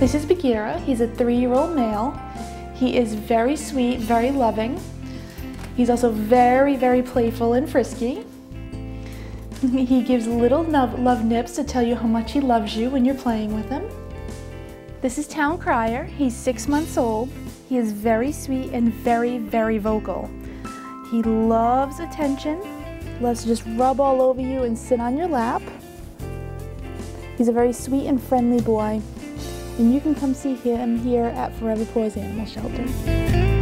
This is Bagheera. He's a three-year-old male. He is very sweet, very loving. He's also very, very playful and frisky. he gives little love nips to tell you how much he loves you when you're playing with him. This is Town Crier. He's six months old. He is very sweet and very, very vocal. He loves attention, loves to just rub all over you and sit on your lap. He's a very sweet and friendly boy, and you can come see him here at Forever Paws Animal Shelter.